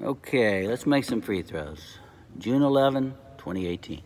Okay, let's make some free throws. June 11, 2018.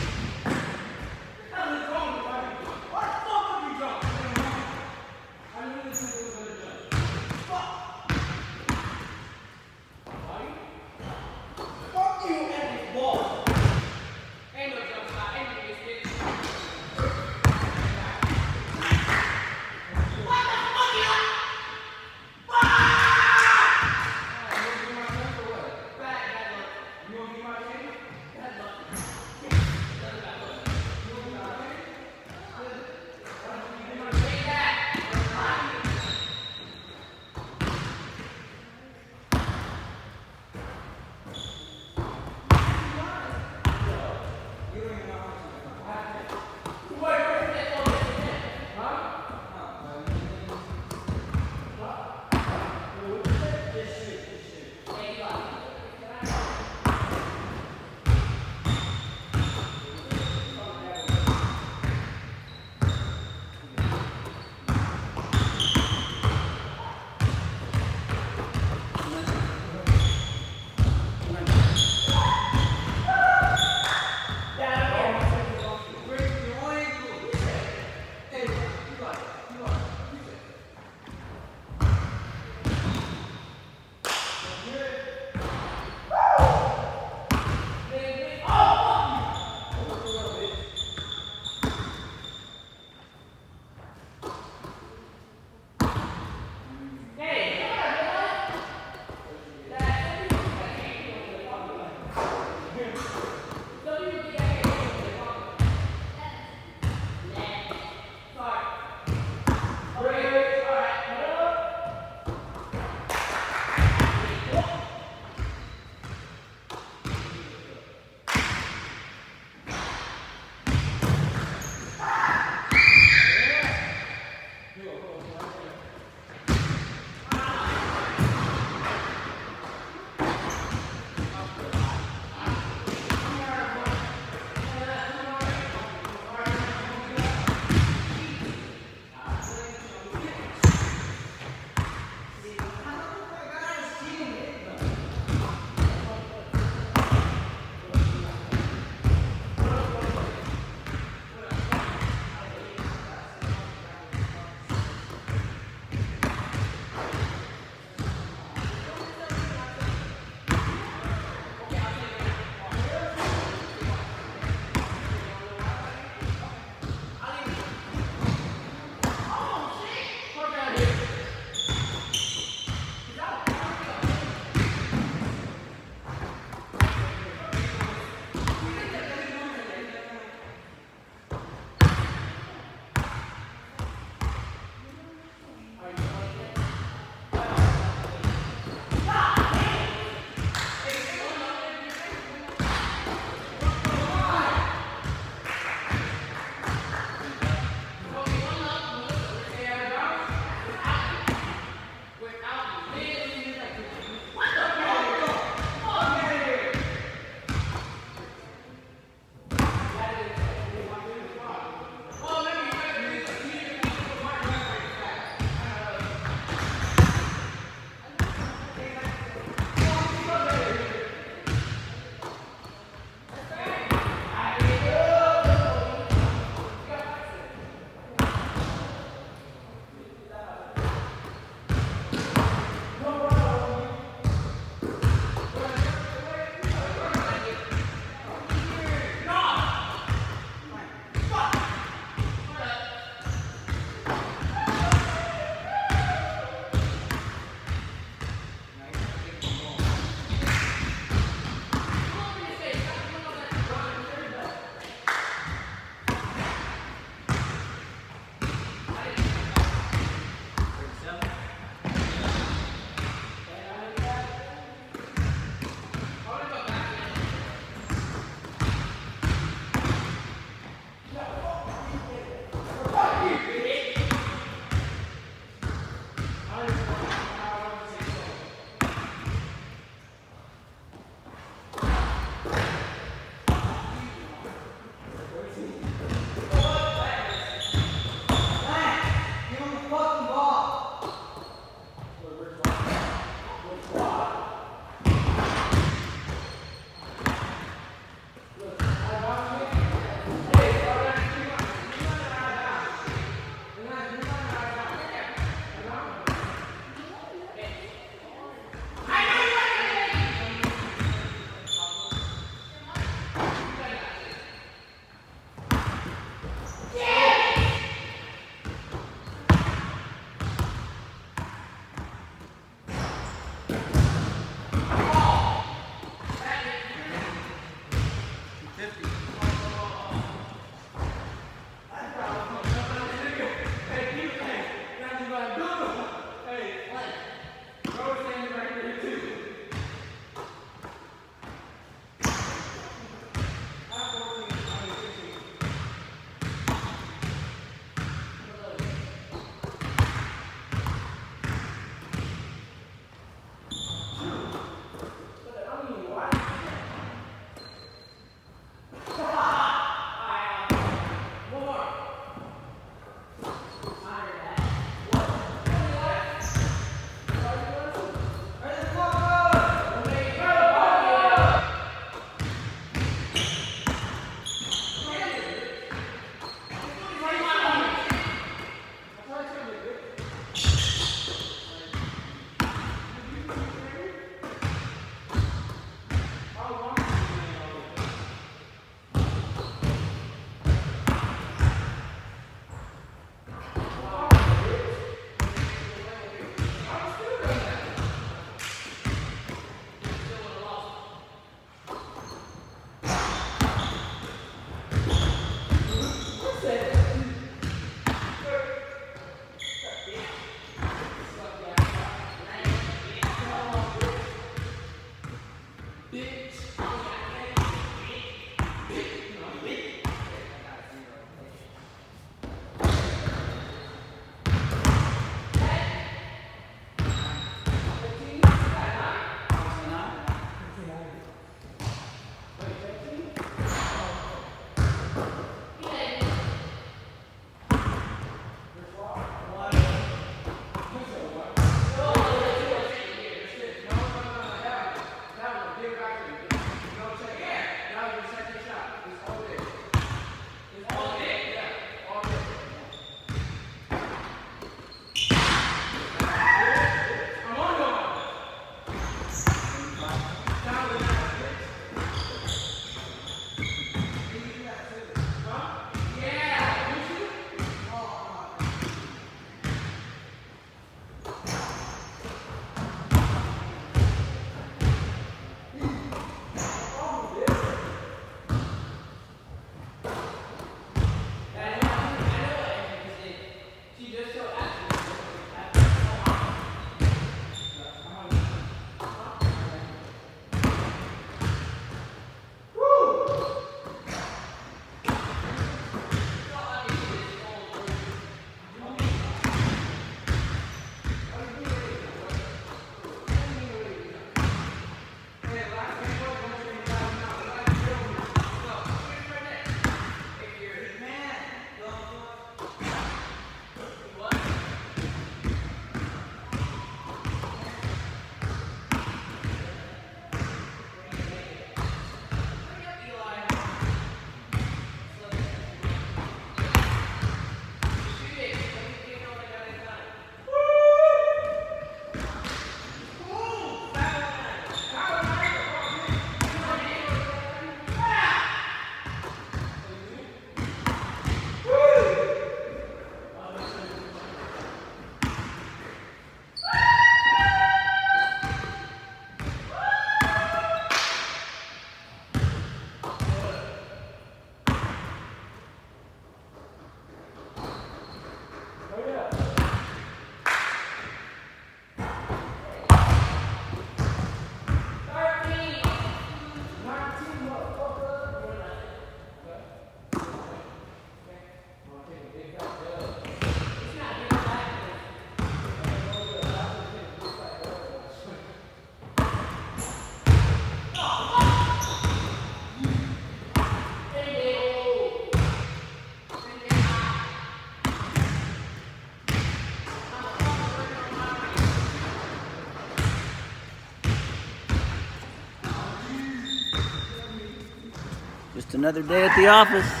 Another day at the office.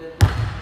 Good.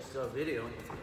start still videoing.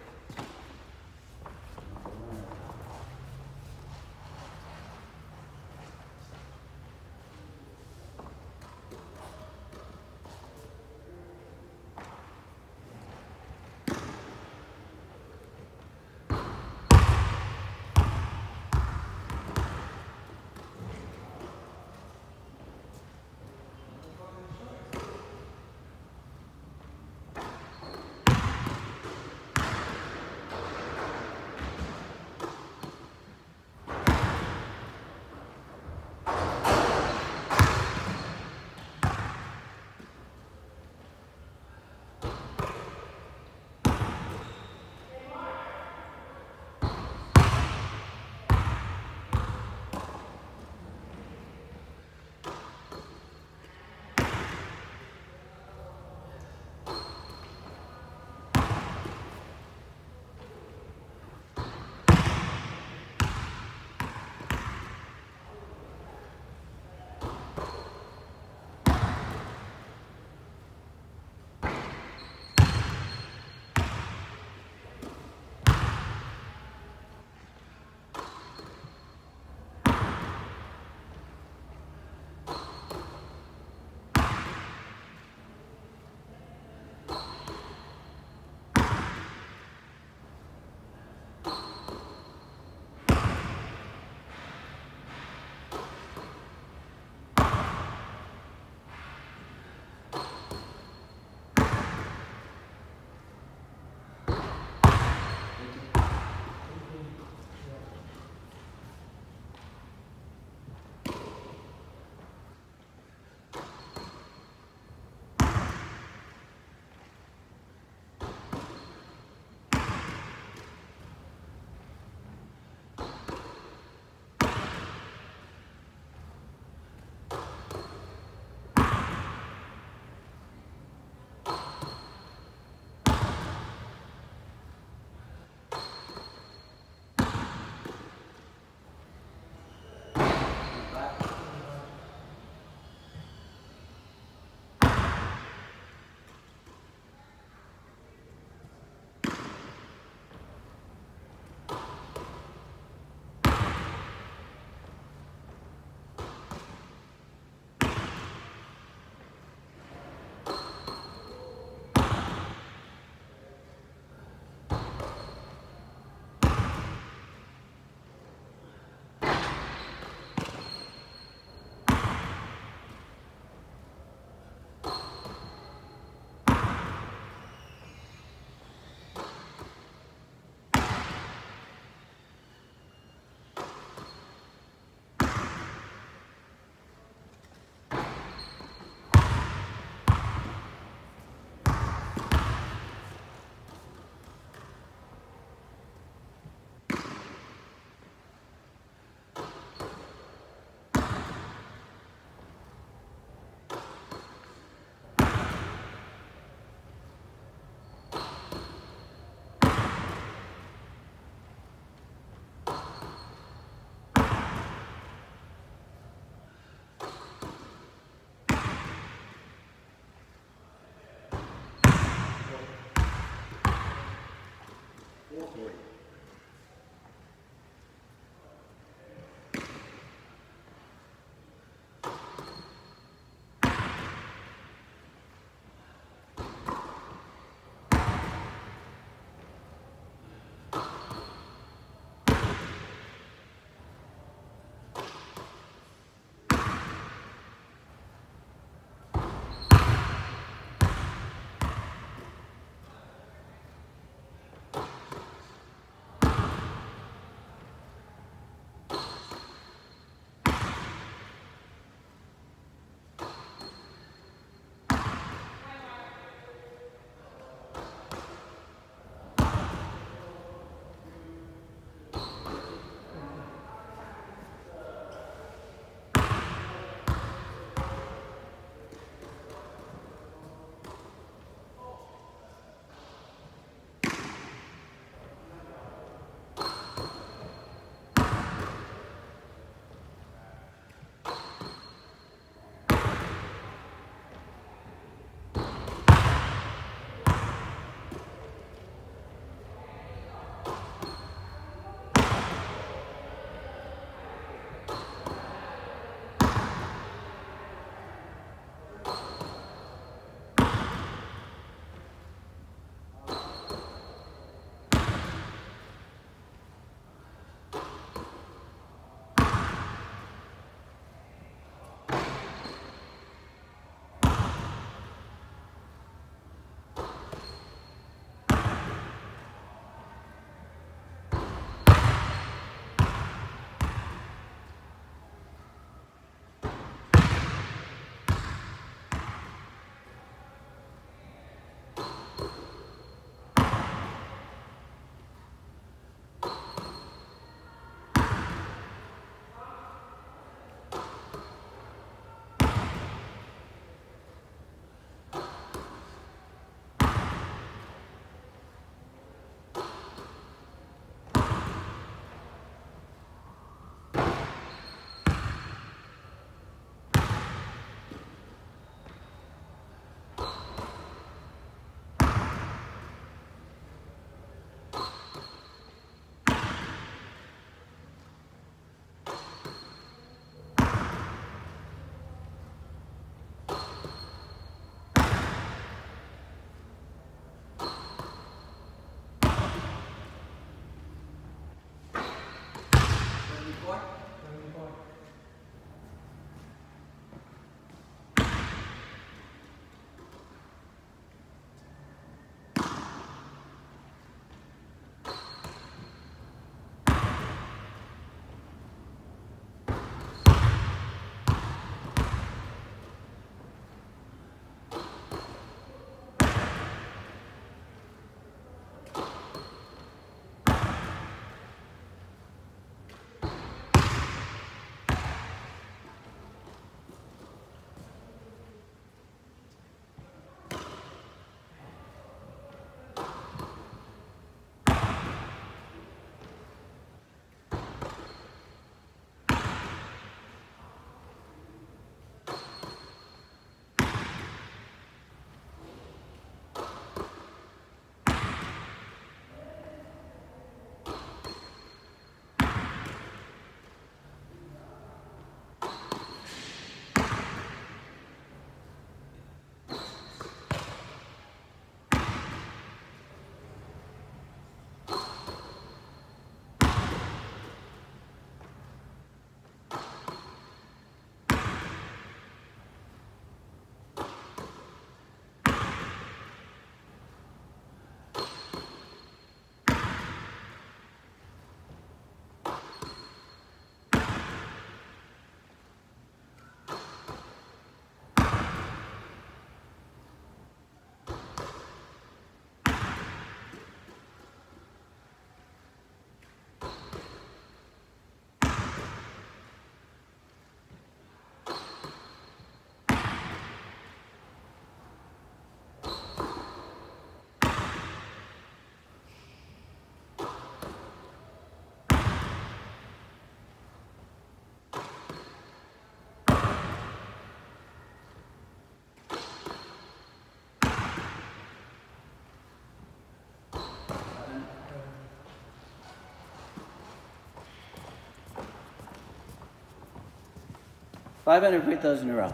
500 free throws in a row.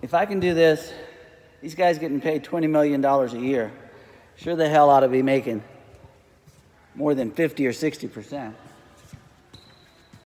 If I can do this, these guys getting paid $20 million a year, sure the hell ought to be making more than 50 or 60 percent.